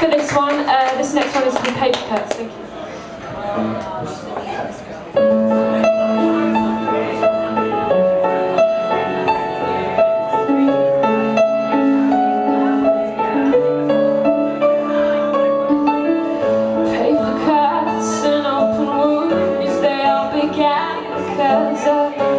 for this one. Uh, this next one is from Paper Cuts. Thank you. Paper cuts and open wounds, they all began because of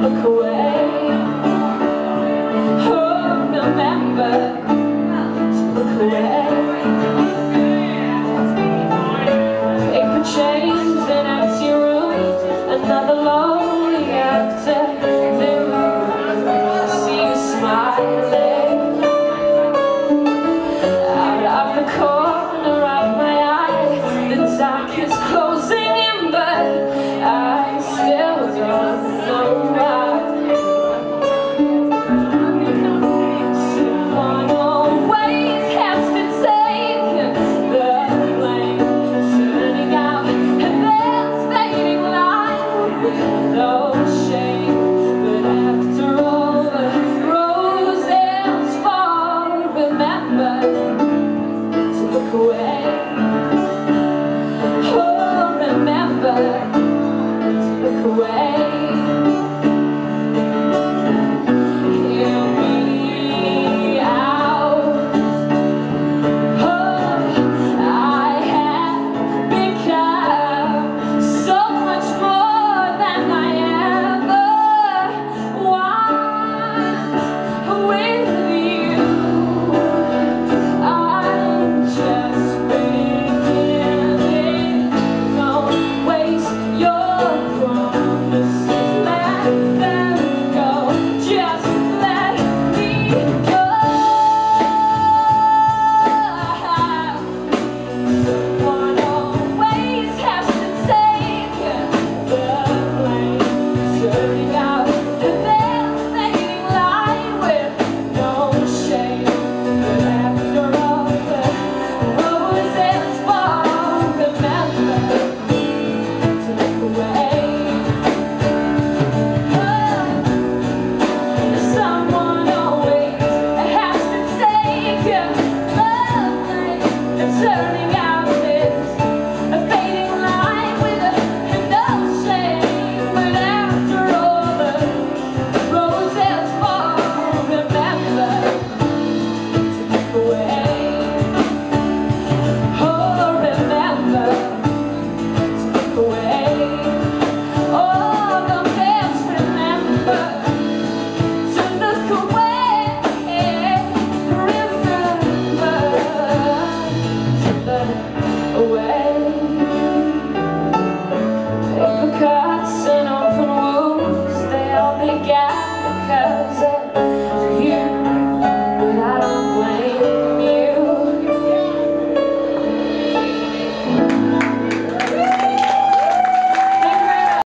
look cueca